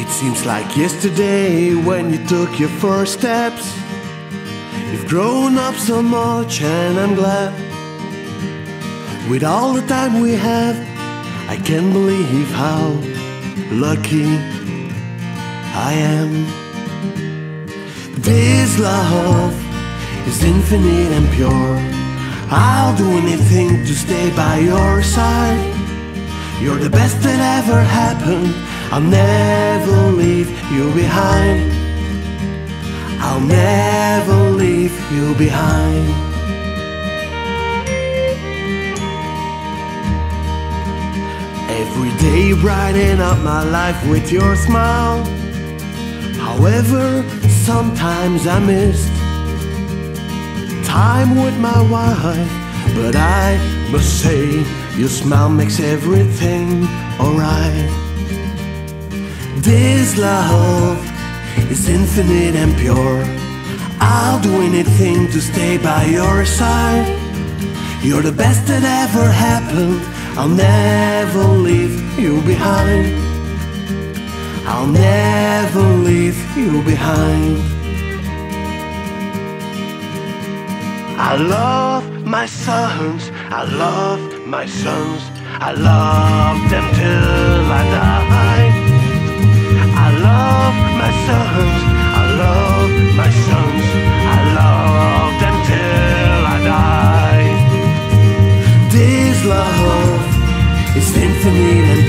It seems like yesterday when you took your first steps. You've grown up so much, and I'm glad. With all the time we have, I can't believe how lucky I am. This love is infinite and pure. I'll do anything to stay by your side. You're the best that ever happened. I'll never leave you behind. I'll never leave you behind. Every day you brighten up my life with your smile. However, sometimes I missed time with my wife. But I must say, your smile makes everything alright. This love is infinite and pure. I'll do anything to stay by your side. You're the best that ever happened. I'll never leave you behind. I'll never leave you behind. I love my sons, I love my sons, I love them till I die. It's infinite